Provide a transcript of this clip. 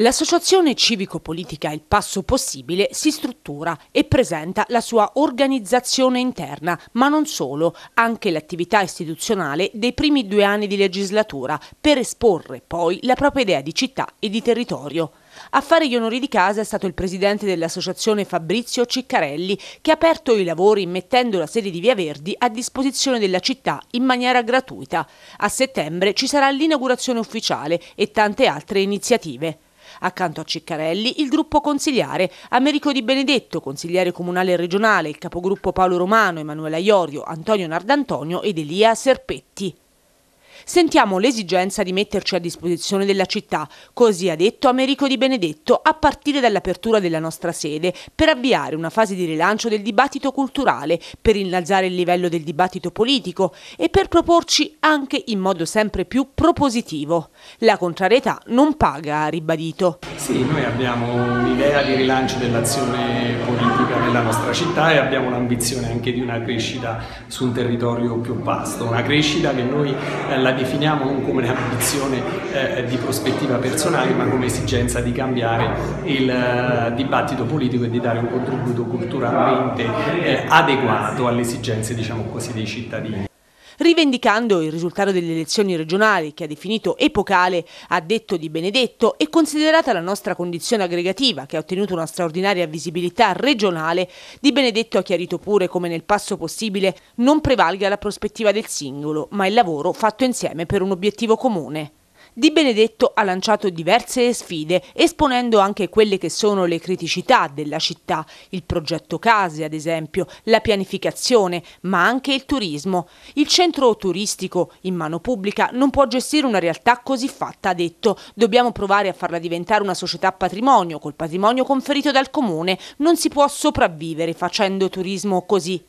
L'associazione civico-politica Il Passo Possibile si struttura e presenta la sua organizzazione interna, ma non solo, anche l'attività istituzionale dei primi due anni di legislatura, per esporre poi la propria idea di città e di territorio. A fare gli onori di casa è stato il presidente dell'associazione Fabrizio Ciccarelli, che ha aperto i lavori mettendo la sede di Via Verdi a disposizione della città in maniera gratuita. A settembre ci sarà l'inaugurazione ufficiale e tante altre iniziative. Accanto a Ciccarelli il gruppo consigliare, Americo Di Benedetto, consigliere comunale e regionale, il capogruppo Paolo Romano, Emanuela Iorio, Antonio Nardantonio ed Elia Serpetti. Sentiamo l'esigenza di metterci a disposizione della città, così ha detto Americo Di Benedetto, a partire dall'apertura della nostra sede, per avviare una fase di rilancio del dibattito culturale, per innalzare il livello del dibattito politico e per proporci anche in modo sempre più propositivo. La contrarietà non paga, ha ribadito. Sì, noi abbiamo un'idea di rilancio dell'azione politica nella nostra città e abbiamo l'ambizione anche di una crescita su un territorio più vasto, una crescita che noi eh, la definiamo non come un'ambizione eh, di prospettiva personale ma come esigenza di cambiare il eh, dibattito politico e di dare un contributo culturalmente adeguato alle esigenze diciamo così, dei cittadini. Rivendicando il risultato delle elezioni regionali che ha definito epocale, ha detto Di Benedetto, e considerata la nostra condizione aggregativa che ha ottenuto una straordinaria visibilità regionale, Di Benedetto ha chiarito pure come nel passo possibile non prevalga la prospettiva del singolo, ma il lavoro fatto insieme per un obiettivo comune. Di Benedetto ha lanciato diverse sfide, esponendo anche quelle che sono le criticità della città, il progetto case ad esempio, la pianificazione, ma anche il turismo. Il centro turistico in mano pubblica non può gestire una realtà così fatta, ha detto. Dobbiamo provare a farla diventare una società patrimonio, col patrimonio conferito dal comune. Non si può sopravvivere facendo turismo così.